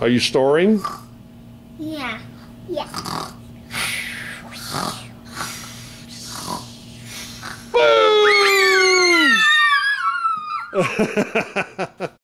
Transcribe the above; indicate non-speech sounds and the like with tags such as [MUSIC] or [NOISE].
Are you storing? Yeah. Yeah. Boom! [LAUGHS]